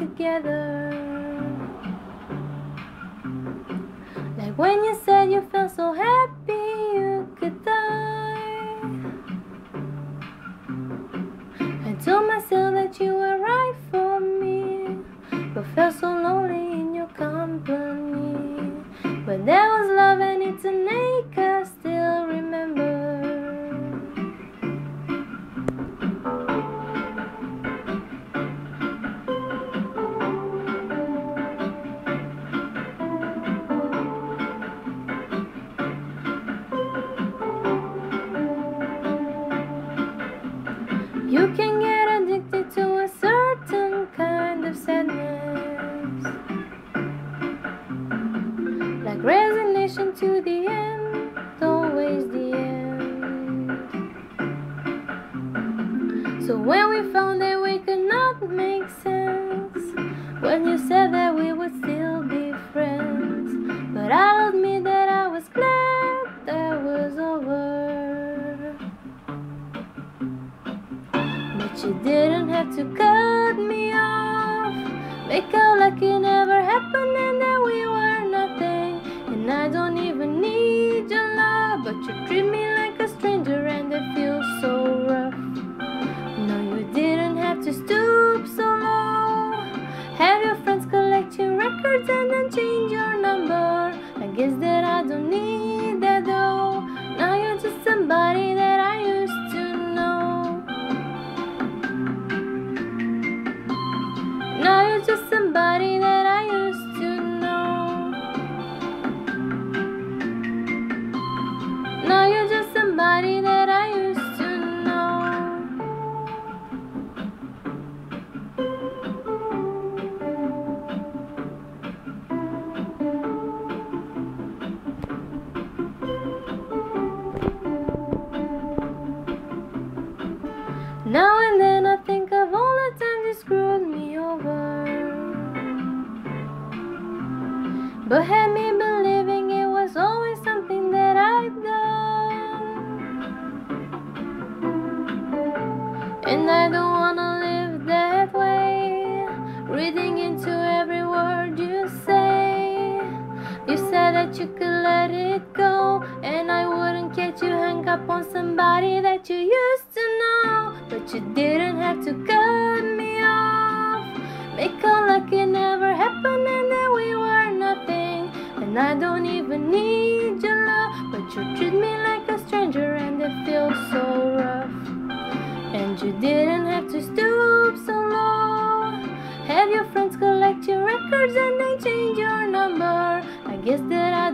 together. Like when you said you felt so happy you could die. I told myself that you were right for me, but felt so You can get addicted to a certain kind of sadness, like resignation to the end, always the end. So when we found that we could not make sense, when you said that we would. But you didn't have to cut me off. Make out like it never happened and that we were nothing. And I don't even need your love, but you treat me like a stranger and it feels so rough. No, you didn't have to stoop so low. Have your friends collect your records and then change your number. I guess that I don't need Now and then I think of all the times you screwed me over. But had me believing it was always something that I'd done. And I don't wanna live that way. Reading into every word you say. You said that you could let it go, and I wouldn't get you hung up on somebody that you used. You didn't have to cut me off. Make Because like it never happened and that we were nothing. And I don't even need your love But you treat me like a stranger and it feels so rough. And you didn't have to stoop so low. Have your friends collect your records and then change your number. I guess that I